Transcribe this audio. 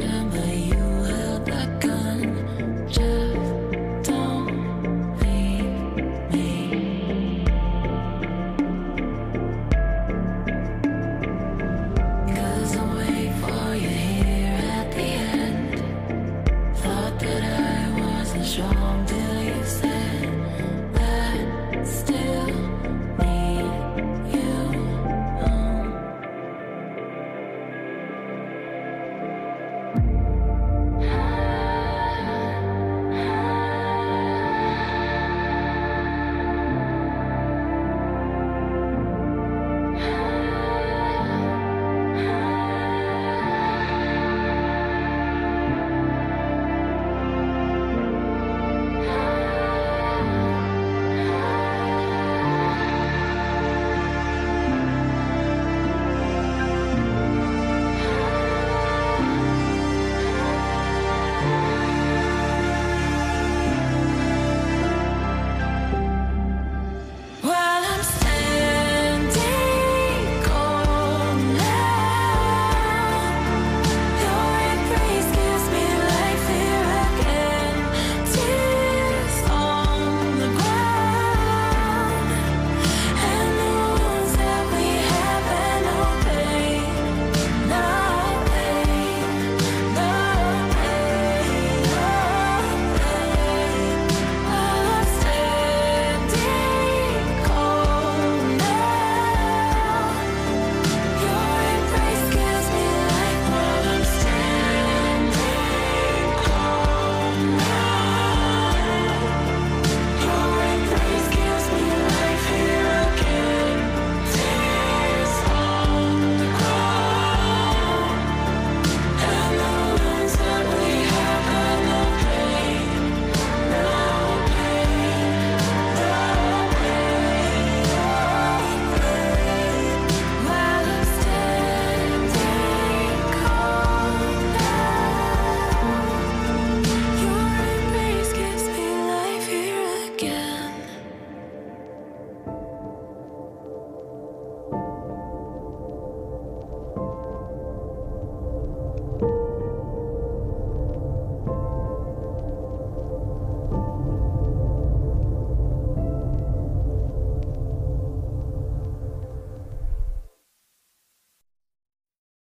am I?